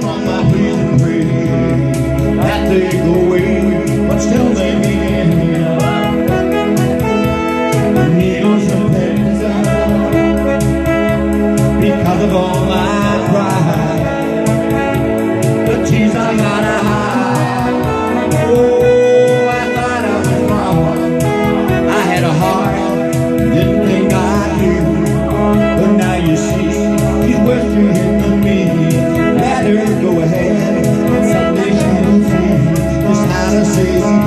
down on my knees and faith.